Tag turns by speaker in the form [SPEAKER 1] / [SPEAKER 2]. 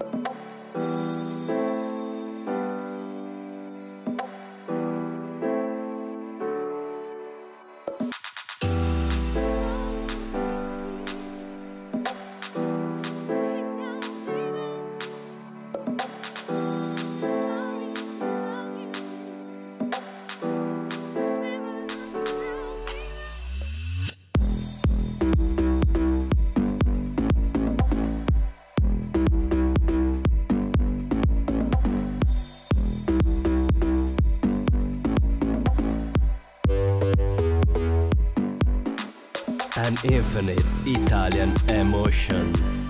[SPEAKER 1] you An infinite Italian emotion.